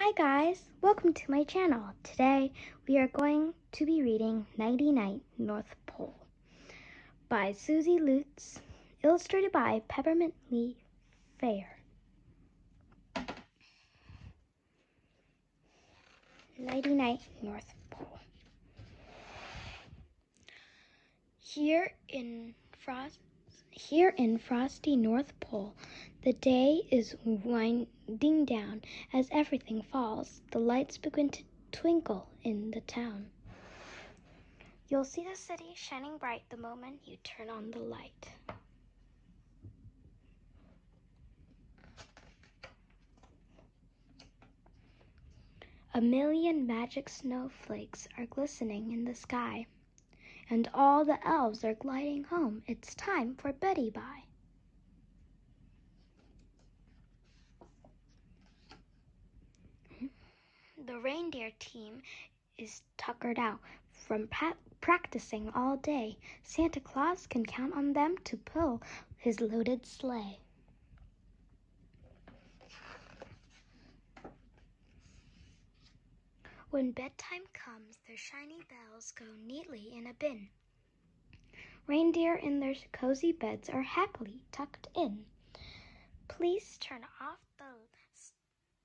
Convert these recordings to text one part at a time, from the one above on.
Hi guys, welcome to my channel. Today we are going to be reading Nighty Night North Pole by Susie Lutz, illustrated by Peppermint Lee Fair. Nighty Night North Pole. Here in Frost here in frosty North Pole, the day is winding down. As everything falls, the lights begin to twinkle in the town. You'll see the city shining bright the moment you turn on the light. A million magic snowflakes are glistening in the sky and all the elves are gliding home. It's time for Betty Bye. The reindeer team is tuckered out from practicing all day. Santa Claus can count on them to pull his loaded sleigh. When bedtime comes, their shiny bells go neatly in a bin. Reindeer in their cozy beds are happily tucked in. Please turn off the,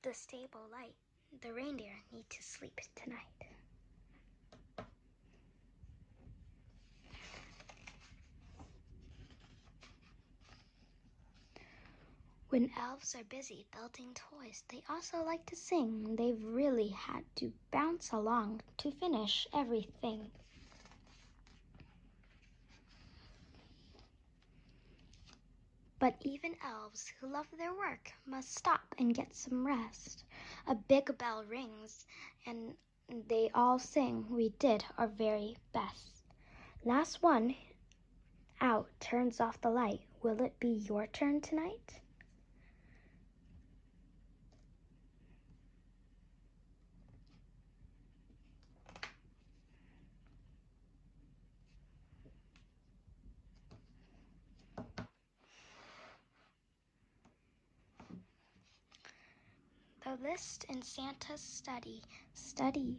the stable light. The reindeer need to sleep tonight. When elves are busy building toys, they also like to sing. They've really had to bounce along to finish everything. But even elves who love their work must stop and get some rest. A big bell rings and they all sing, We did our very best. Last one out turns off the light. Will it be your turn tonight? List in Santa's study studies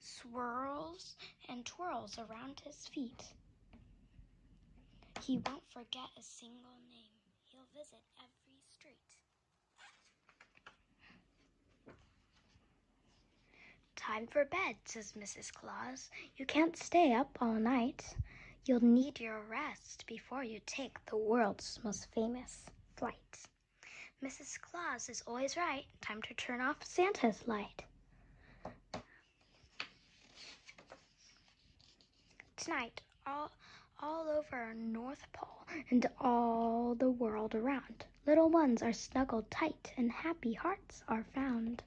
swirls and twirls around his feet. He won't forget a single name. He'll visit every street. Time for bed, says Mrs. Claus. You can't stay up all night. You'll need your rest before you take the world's most famous flight. Mrs. Claus is always right. Time to turn off Santa's light. Tonight, all, all over North Pole and all the world around, little ones are snuggled tight and happy hearts are found.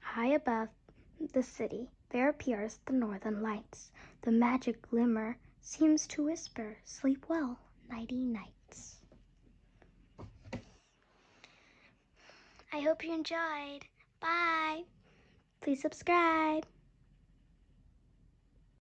High above the city, there appears the northern lights. The magic glimmer seems to whisper, Sleep well, nighty night. I hope you enjoyed. Bye. Please subscribe.